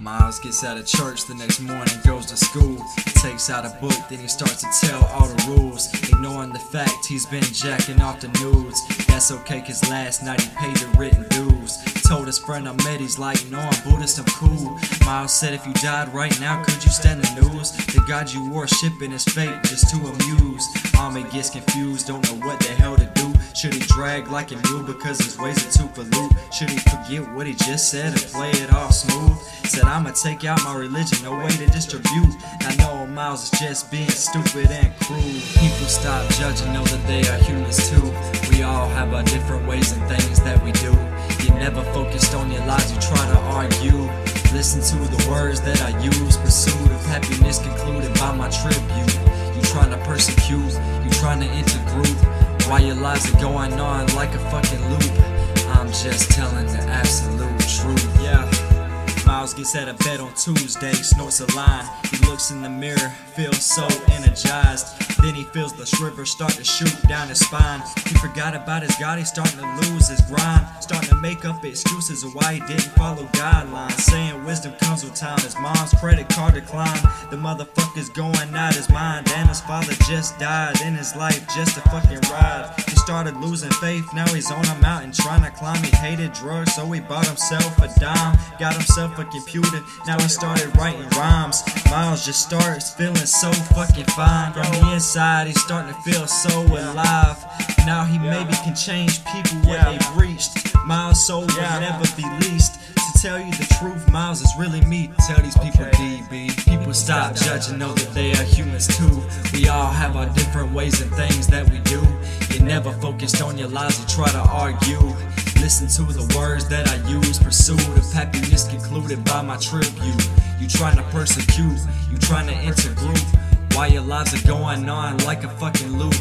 Miles gets out of church the next morning, goes to school. Takes out a book, then he starts to tell all the rules. Ignoring the fact he's been jacking off the nudes. That's okay, cause last night he paid the written dues. Told his friend I met, he's like, No, I'm Buddhist, I'm cool. Miles said, If you died right now, could you stand the news? The God you worshiping is fake, just to amuse. Army gets confused, don't know what the hell to do. Should he drag like a mule because his ways are too pollute? Should he forget what he just said and play it off smooth? Said I'ma take out my religion, no way to distribute. I know Miles is just being stupid and cruel. People stop judging, know that they are humans too. We all have our different ways and things that we do. You never focused on your lies, you try to argue. Listen to the words that I use. Pursuit of happiness concluded by my tribute. You trying to persecute, you trying to enter group. While your lives are going on like a fucking loop. I'm just telling the absolute truth. Yeah. Miles gets out of bed on Tuesday, snorts a line. He looks in the mirror, feels so energized. Then he feels the shiver start to shoot down his spine. He forgot about his God, he's starting to lose his grind. Starting to make up excuses of why he didn't follow guidelines. Saying wisdom comes with time. His mom's credit card declined. The motherfucker's going out his mind. And his father just died. In his life, just a fucking ride. He started losing faith, now he's on a mountain trying to climb. He hated drugs, so he bought himself a dime. Got himself a computer, now he started writing rhymes. Miles just starts feeling so fucking fine. From the inside, he's starting to feel so alive. Now he maybe can change people what they've reached. Miles' soul will never be leased. To tell you the truth, Miles is really me. Tell these people DB. People stop judging, know that they are humans too. We all have our different ways and things that we do. You never focused on your lies, you try to argue. Listen to the words that I use. Pursuit of happiness concluded by my tribute. You trying to persecute, you trying to enter group. While your lives are going on like a fucking loop.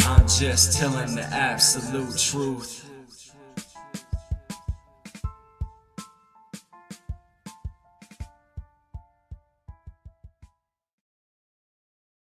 I'm just telling the absolute truth.